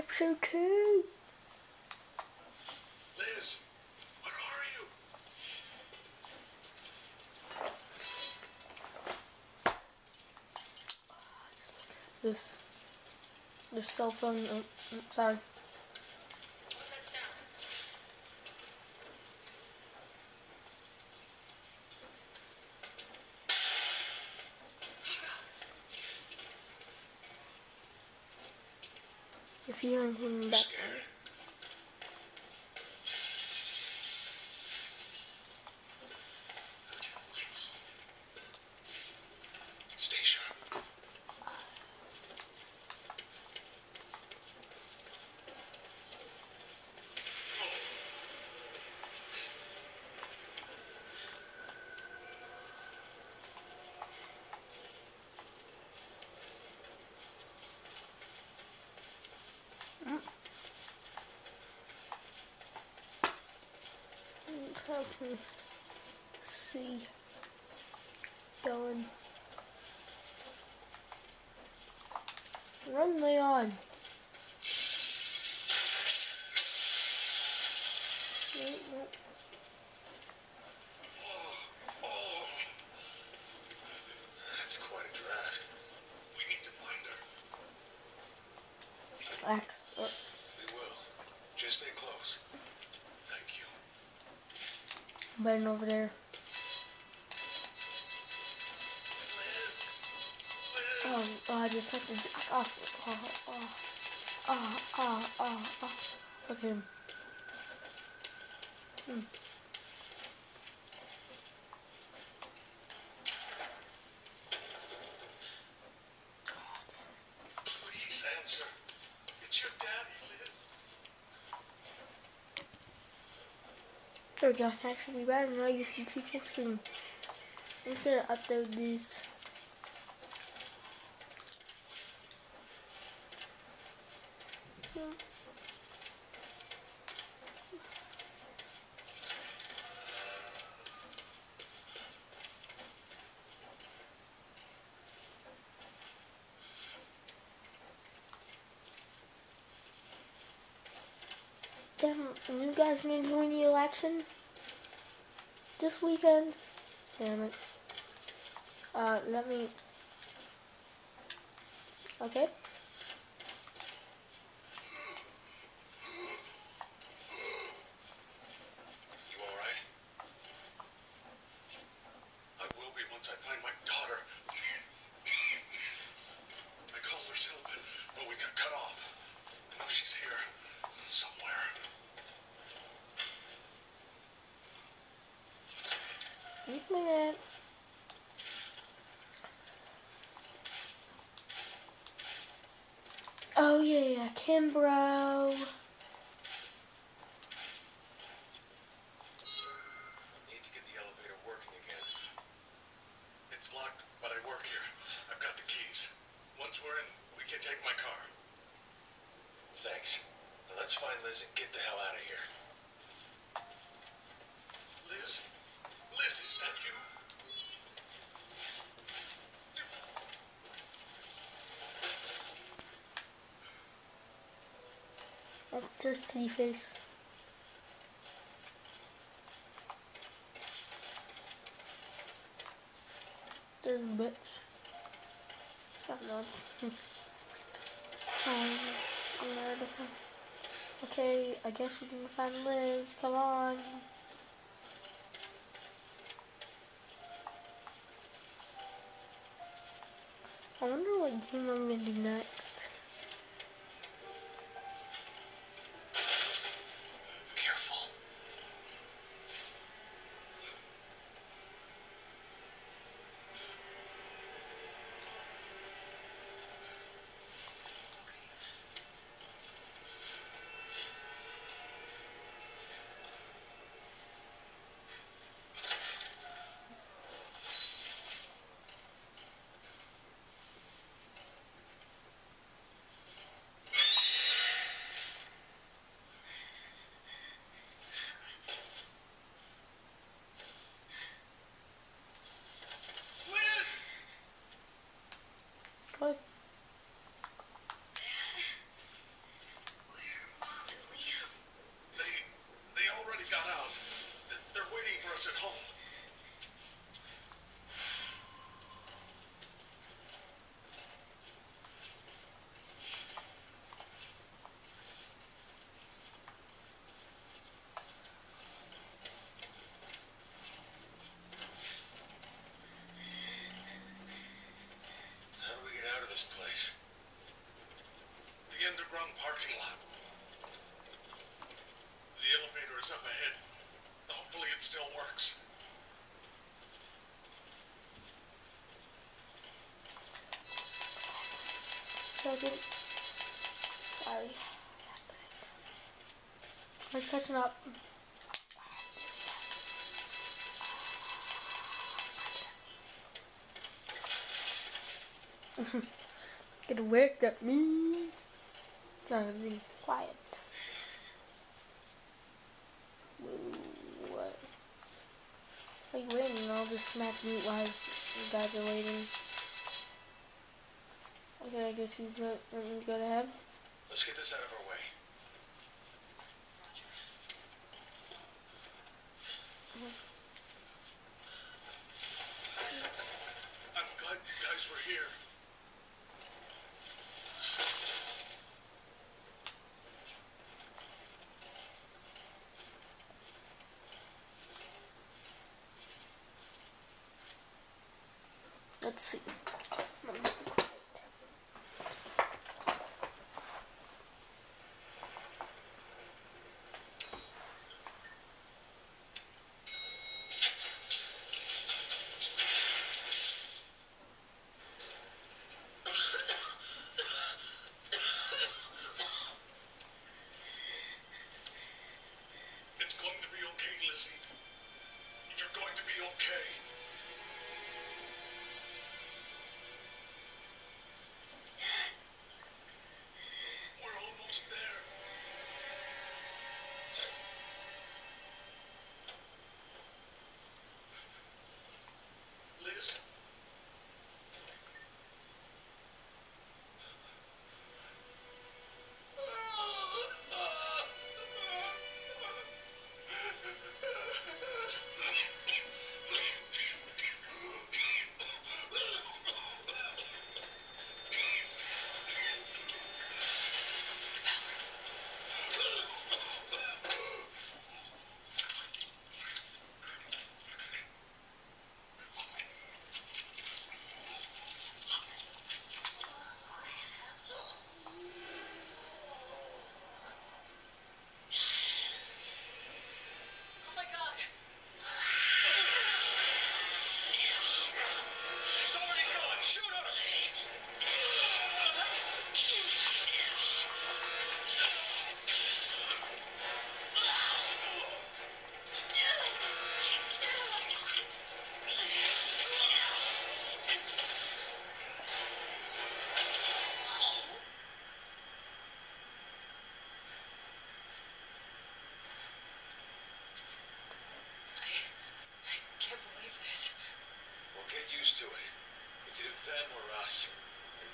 episode two. Liz, where are you? This, this cell phone. Oh, sorry. Hearing him back, me see going. Run, Leon. Wait, wait. Oh, that's quite a draft. We need to find her. Axe. Uh, We will. Just stay close. Button over there. Oh, oh, I just have to back off. Oh, oh, oh, oh, oh, oh. Okay. Hmm. There we go. Actually, better now you can see full screen. I'm just gonna upload these. Hmm. You guys may join the election this weekend. Damn it. Uh, let me. Okay. You all right? I will be once I find my daughter. I called her Sylvan, but we got cut off. I know she's here somewhere. Wait a minute. Oh yeah, yeah, Kimbrough. Need to get the elevator working again. It's locked, but I work here. I've got the keys. Once we're in, we can take my car. Thanks. Now let's find Liz and get the hell out of here. Liz, is that you? Oh, there's Titty Face. There's a bitch. Stop that. um, where the fuck- okay, I guess we can find Liz. Come on. I wonder what game I'm gonna do next. Parking lot. The elevator is up ahead. Hopefully it still works. Sorry. We're catching up. Get work at me. I'm being quiet. What? Are you waiting? I'll just smack mute while you guys are waiting. Okay, I guess let me go ahead. Let's get this out of our way. I'm glad you guys were here. Let's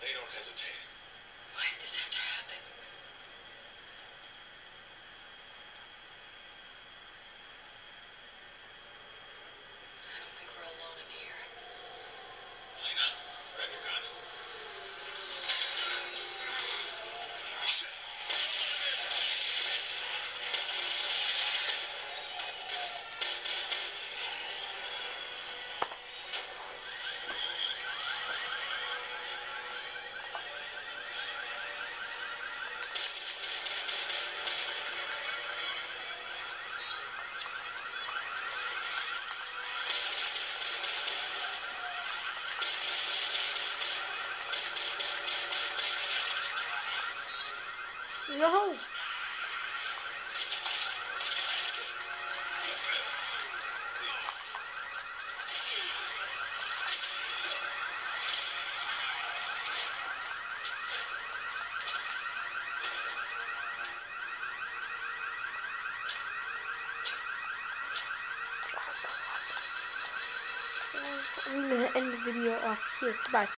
they don't hesitate. Why did this have to happen? I'm gonna end the video off here. Bye.